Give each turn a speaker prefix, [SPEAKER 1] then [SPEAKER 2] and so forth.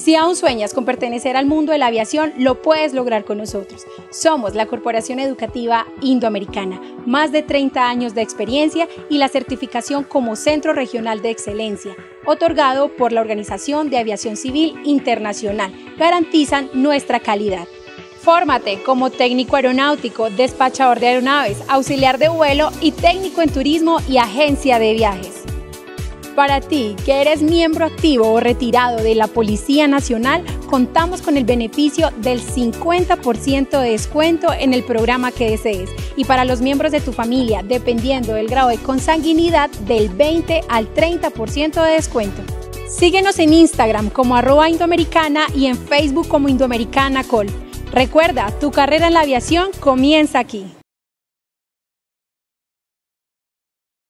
[SPEAKER 1] Si aún sueñas con pertenecer al mundo de la aviación, lo puedes lograr con nosotros. Somos la Corporación Educativa Indoamericana, más de 30 años de experiencia y la certificación como Centro Regional de Excelencia, otorgado por la Organización de Aviación Civil Internacional. Garantizan nuestra calidad. Fórmate como técnico aeronáutico, despachador de aeronaves, auxiliar de vuelo y técnico en turismo y agencia de viajes. Para ti, que eres miembro activo o retirado de la Policía Nacional, contamos con el beneficio del 50% de descuento en el programa que desees. Y para los miembros de tu familia, dependiendo del grado de consanguinidad, del 20 al 30% de descuento. Síguenos en Instagram como arroba indoamericana y en Facebook como Indoamericana Col. Recuerda, tu carrera en la aviación comienza aquí.